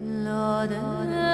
Lord.